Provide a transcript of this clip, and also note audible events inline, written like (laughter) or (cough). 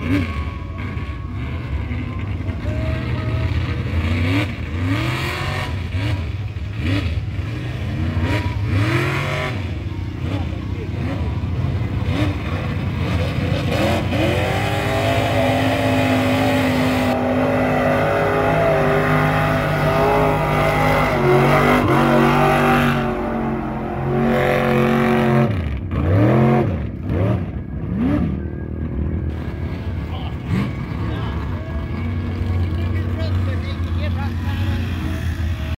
Mm-hmm. (gasps) (gasps)